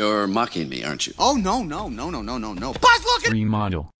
You're mocking me, aren't you? Oh, no, no, no, no, no, no, no. Buzz, look at Remodel.